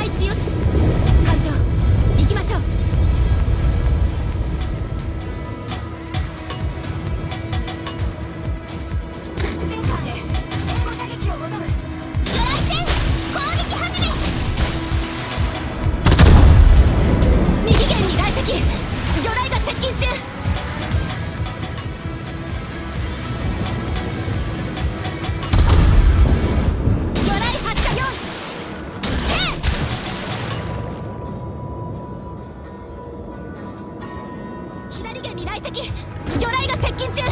配置よし。艦長行きましょう。左舷来席。魚雷が接近中。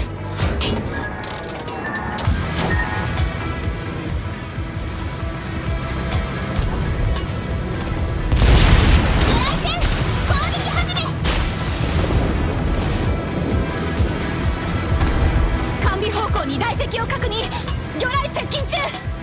方向に来席を確認。魚雷接近中。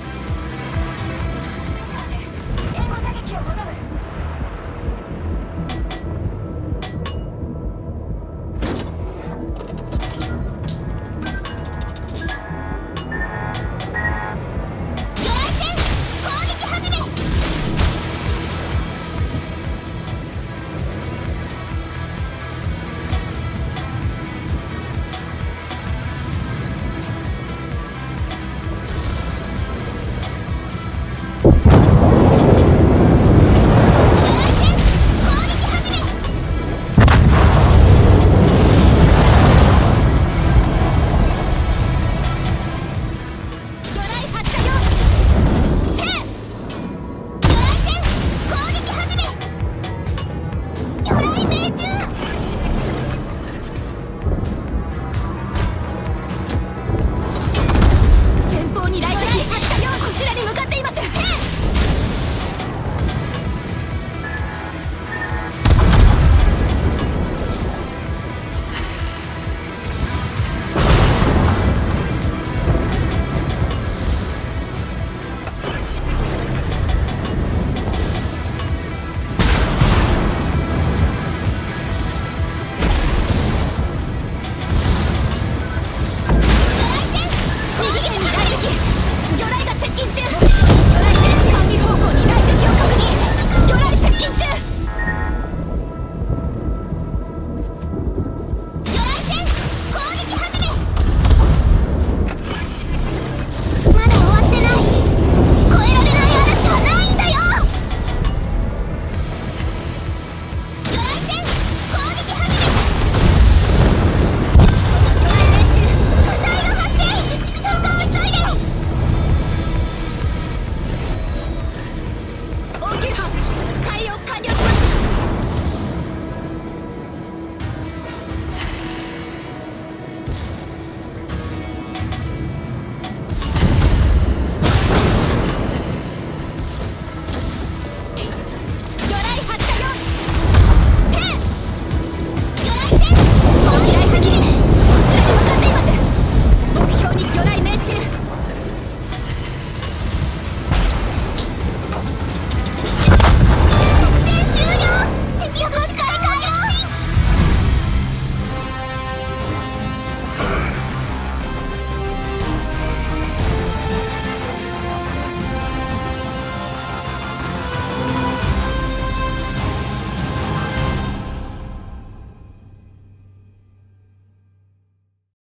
Get up!